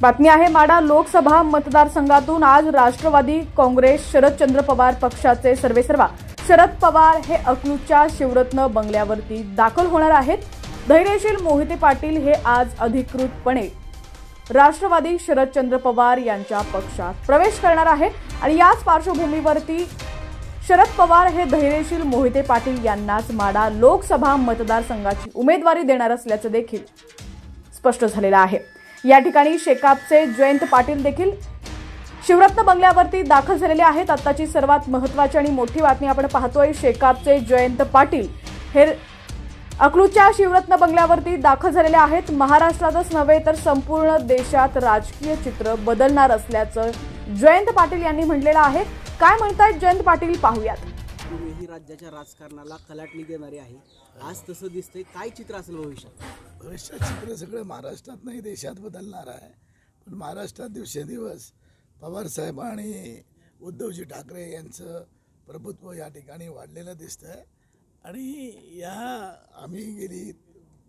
बातमी आहे माडा लोकसभा मतदारसंघातून आज राष्ट्रवादी काँग्रेस शरदचंद्र पवार पक्षाचे सर्वेसर्वा. शरद पवार हे अकलूजच्या शिवरत्न बंगल्यावरती दाखल होणार आहेत. धैर्यशील मोहिते पाटील हे आज अधिकृतपणे राष्ट्रवादी शरदचंद्र पवार यांच्या पक्षात प्रवेश करणार आहेत. आणि याच पार्श्वभूमीवरती शरद पवार हे धैर्यशील मोहिते पाटील यांनाच माडा लोकसभा मतदारसंघाची उमेदवारी देणार असल्याचं देखील स्पष्ट झालेलं आहे. या ठिकाणी शेकापचे जयंत पाटील देखील शिवरत्न बंगल्यावरती दाखल झालेले आहेत. आत्ताची सर्वात महत्वाची आणि मोठी बातमी आपण पाहतोय शेकापचे जयंत पाटील हे अकलूच्या शिवरत्न बंगल्यावरती दाखल झालेले आहेत. महाराष्ट्रातच नव्हे तर संपूर्ण देशात राजकीय चित्र बदलणार असल्याचं जयंत पाटील यांनी म्हटलेलं आहे. काय म्हणतायत जयंत पाटील? पाहूयात. ही राज्याच्या राजकारणाला कलाटणी देणारी आहे. आज तसं दिसतंय काय चित्र असेल भविष्यात? भविष्यात चित्र सगळं महाराष्ट्रात नाही देशात बदलणार आहे. पण महाराष्ट्रात दिवसेंदिवस पवारसाहेब आणि उद्धवजी ठाकरे यांचं प्रभुत्व या ठिकाणी वाढलेलं दिसतं आहे आणि या आम्ही गेली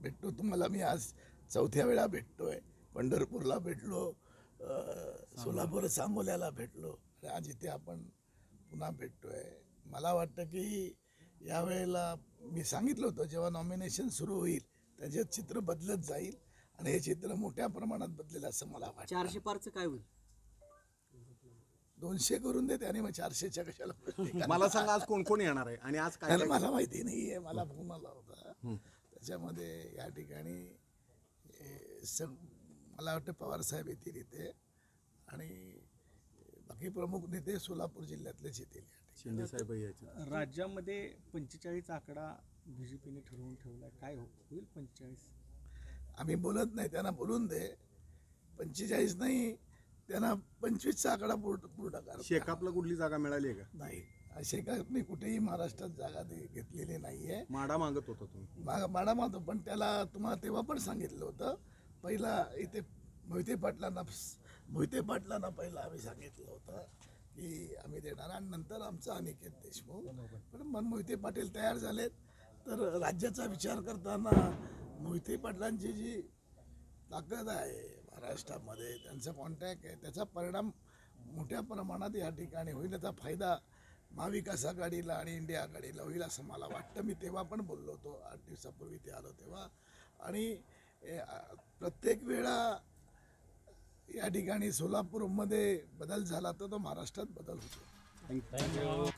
भेटतो तुम्हाला मी आज चौथ्या वेळा भेटतो आहे पंढरपूरला भेटलो सोलापूर सांगोल्याला भेटलो. आणि आज इथे आपण पुन्हा भेटतो आहे मला वाटतं की यावेळेला मी सांगितलं होतं जेव्हा नॉमिनेशन सुरू होईल त्याच्यात चित्र बदलत जाईल आणि हे चित्र मोठ्या प्रमाणात बदलेल असं मला वाटतं. चारशे पारचं काय होईल? दोनशे करून देते आणि मग चारशेच्या कशाला प्रत्येकाला? मला सांगा आज कोण कोण येणार आहे? आणि आज काय मला माहिती नाही आहे मला फोन आला होता. त्याच्यामध्ये या ठिकाणी ए, सग मला वाटतं पवारसाहेब येतील इथे. आणि बाकी प्रमुख नेते सोलापूर जिल्ह्यातलेच येतील या ठिकाणी. शिंदे साहेब राज्यामध्ये पंचेचाळीस आकडा बी जे पीने ठरवून ठेवला काय हो होईल पंचेचाळीस? आम्ही बोलत नाही त्यांना बोलून दे. पंचेचाळीस नाही त्यांना पंचवीसचा आकडा पूर्ण पूर्ण करा. शेकापला कुठली जागा मिळाली आहे का? नाही. मी कुठेही महाराष्ट्रात जागा दे घेतलेली नाही आहे माडा मागत होता तुम्ही. मा माडा मातो पण त्याला तुम्हाला तेव्हा पण सांगितलं होतं. पहिला इथे मोहिते पाटलांना मोहिते पाटलांना पहिला आम्ही सांगितलं होतं की आम्ही देणार. आणि नंतर आमचा अनिकेत देशमुख. पण मग मोहिते पाटील तयार झालेत. तर राज्याचा विचार करताना मोहिते पाटलांची जी ताकद आहे महाराष्ट्रामध्ये त्यांचा कॉन्टॅक्ट आहे त्याचा परिणाम मोठ्या प्रमाणात या ठिकाणी होईल याचा फायदा महाविकास आघाडीला आणि इंडिया आघाडीला होईल असं मला वाटतं. मी तेव्हा पण बोललो होतो आठ दिवसापूर्वी ते आलो तेव्हा. आणि प्रत्येक वेळा या ठिकाणी सोलापूरमध्ये बदल झाला तर तो महाराष्ट्रात बदल होतो. थँक्यू